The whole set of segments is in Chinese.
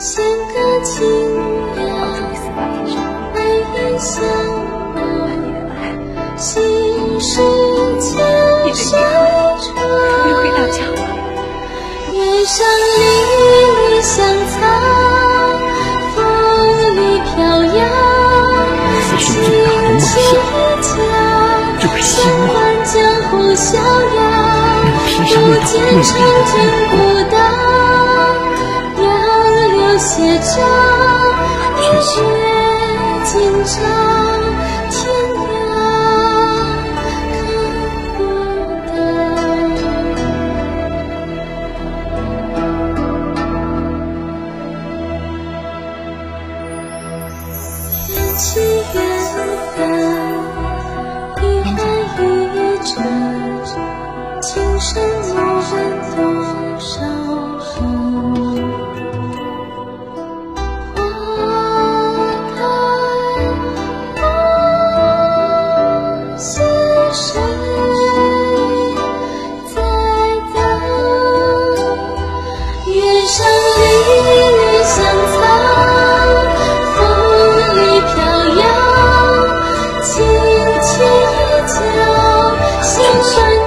痴歌轻摇飞燕相伴醒时见山川月上林荫香草风雨飘摇旌旗飘扬管他江湖逍遥不见长天古道杨柳斜照，日月今朝，天涯看不到。缘起缘分，一换一折，今生莫问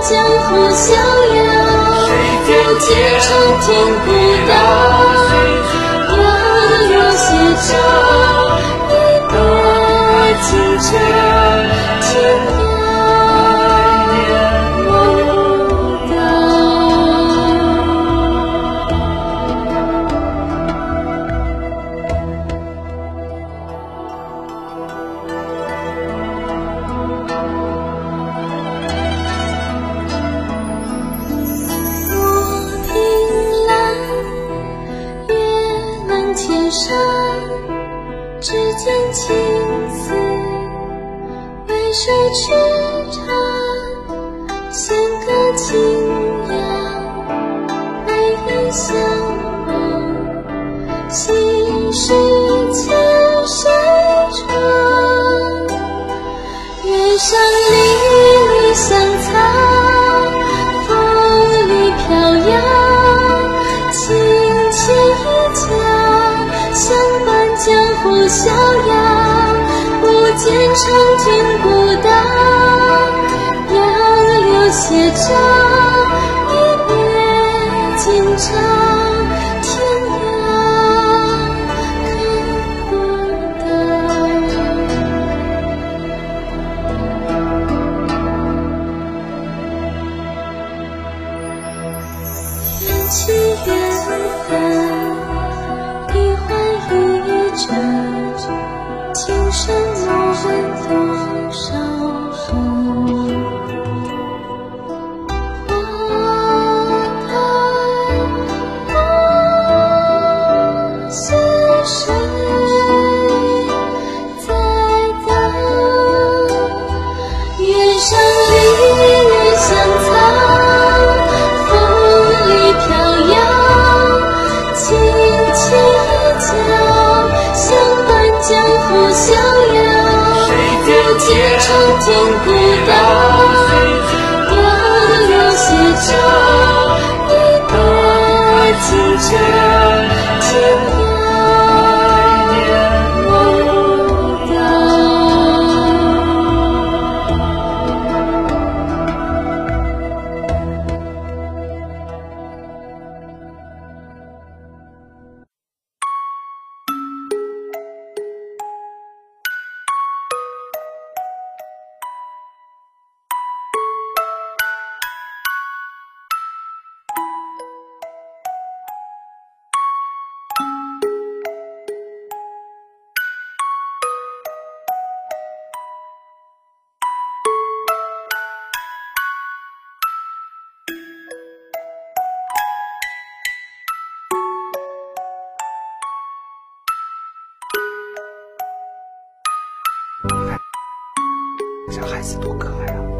江湖逍遥。不见长天古千山，只见青丝为谁痴缠？逍遥。不见长亭古道，杨柳斜照，上离离香草，风里飘摇，轻轻一脚，相伴江湖逍遥。不见长亭古道，你这孩子多可爱啊！